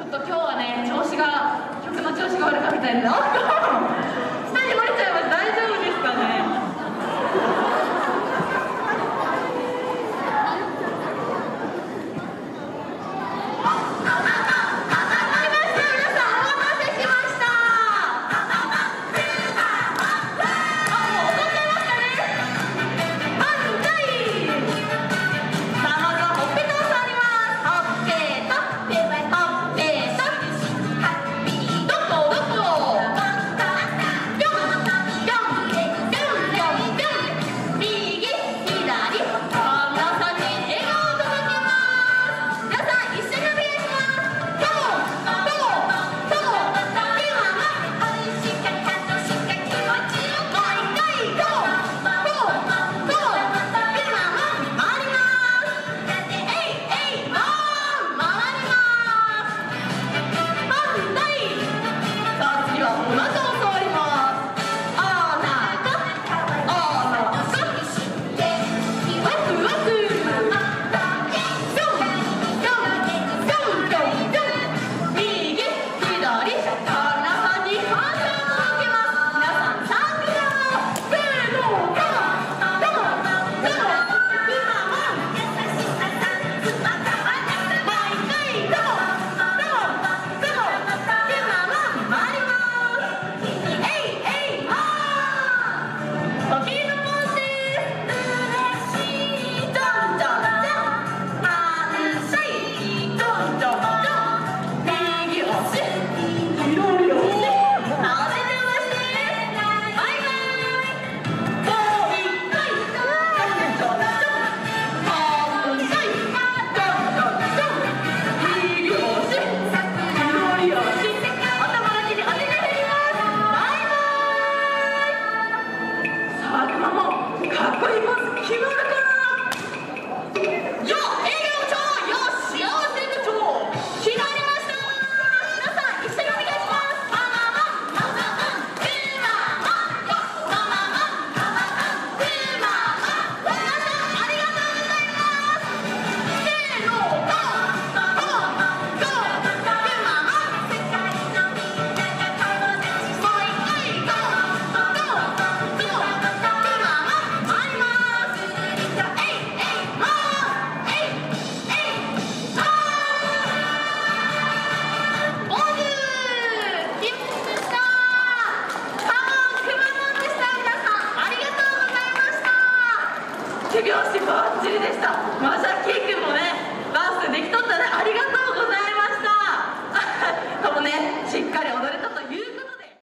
ちょっと今日はね調子が曲の調子が悪かったんだかっこいい。ポる修行してばっちりでした。まさきくんもね